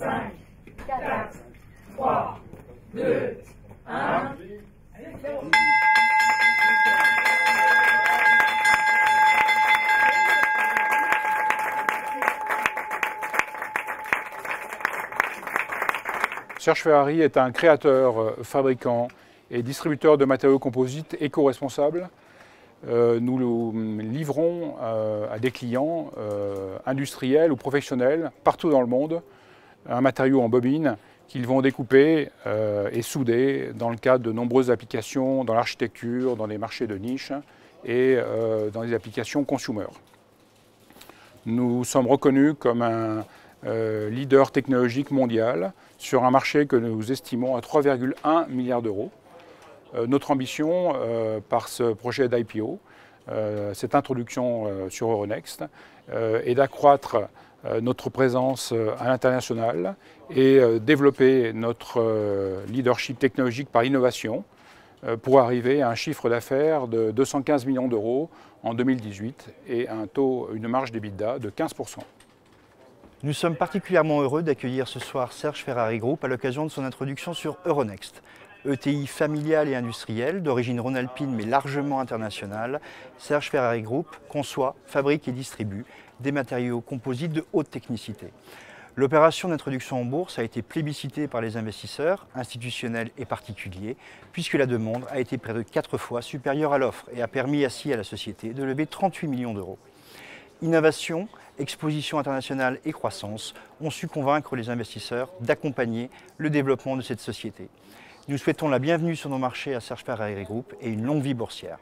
5, 4, 3, 2, 1. Serge Ferrari est un créateur, euh, fabricant et distributeur de matériaux composites éco-responsables. Euh, nous le livrons euh, à des clients industriels ou professionnels partout dans le monde un matériau en bobine qu'ils vont découper et souder dans le cadre de nombreuses applications dans l'architecture, dans les marchés de niche et dans les applications consumer. Nous sommes reconnus comme un, euh, leader technologique mondial sur un marché que nous estimons à 3,1 milliards d'euros. Euh, notre ambition euh, par ce projet d'IPO, cette introduction sur Euronext, est d'accroître notre présence à l'international et développer notre leadership technologique par innovation pour arriver à un chiffre d'affaires de 215 millions d'euros en 2018 et un taux, une marge d'EBITDA de 15%. Nous sommes particulièrement heureux d'accueillir ce soir Serge Ferrari Group à l'occasion de son introduction sur Euronext. ETI familiale et industrielle, d'origine rhône-alpine mais largement internationale, Serge Ferrari Group conçoit, fabrique et distribue des matériaux composites de haute technicité. L'opération d'introduction en bourse a été plébiscitée par les investisseurs, institutionnels et particuliers, puisque la demande a été près de 4 fois supérieure à l'offre et a permis ainsi à la société de lever 38 millions d'euros. Innovation, exposition internationale et croissance ont su convaincre les investisseurs d'accompagner le développement de cette société. Nous souhaitons la bienvenue sur nos marchés à Serge Ferrari Group et une longue vie boursière.